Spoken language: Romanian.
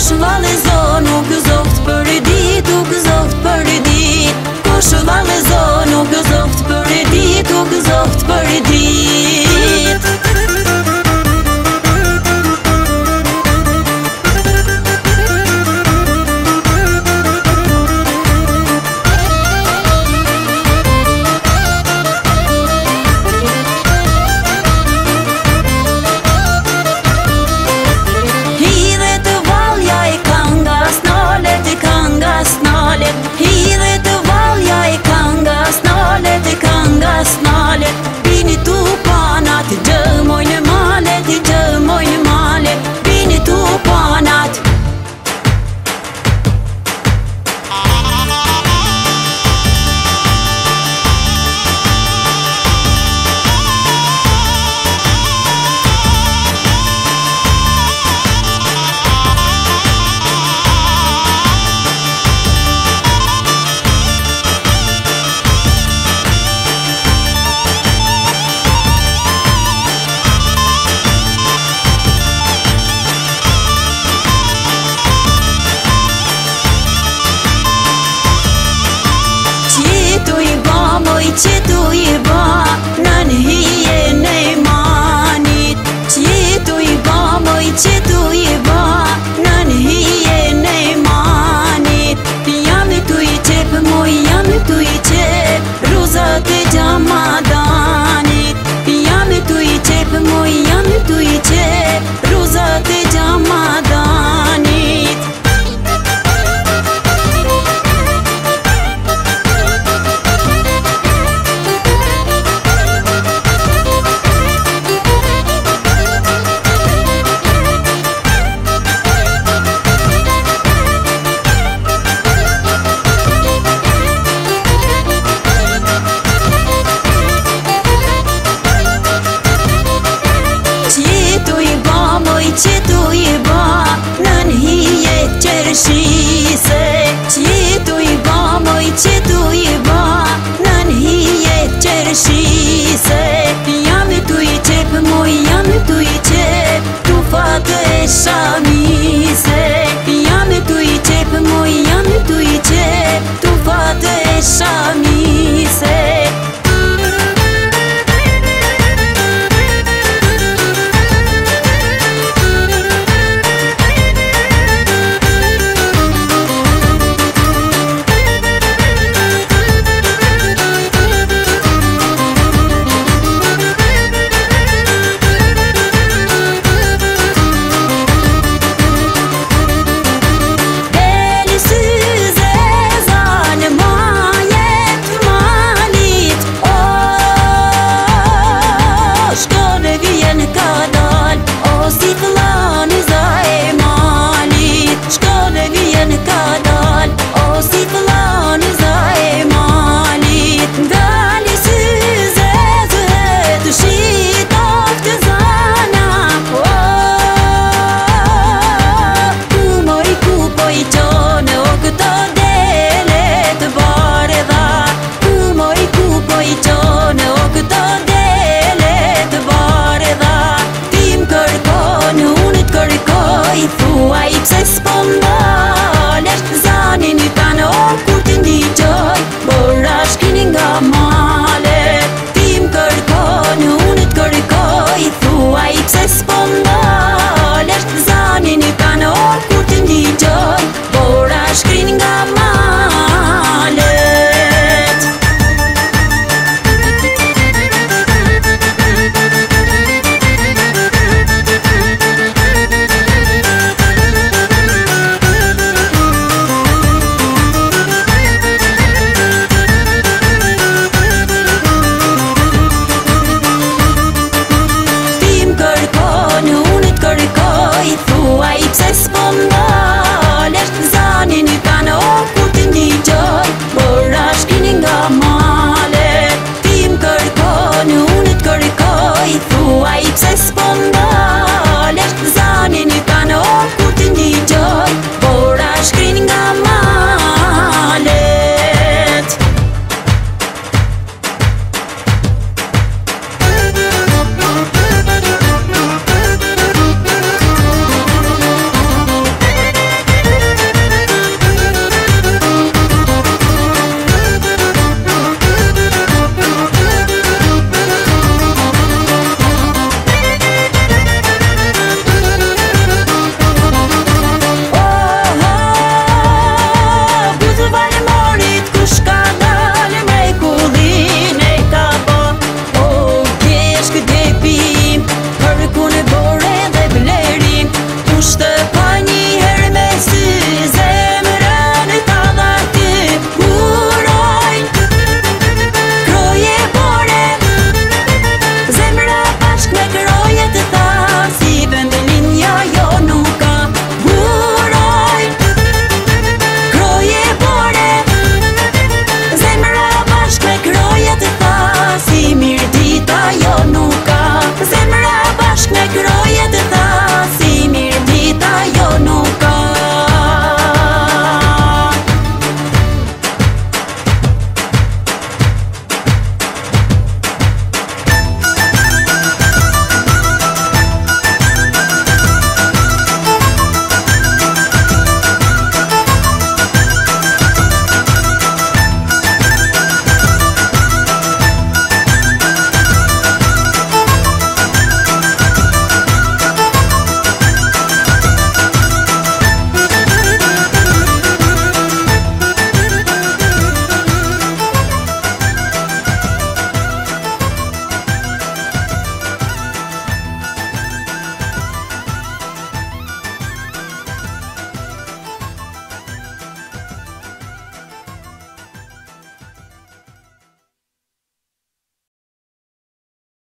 emotional is și se ieșise Iam tu i cep, moj jam tu i cep Tu fate șamise Iam tu i cep, moj jam tu i cep Tu fate șamise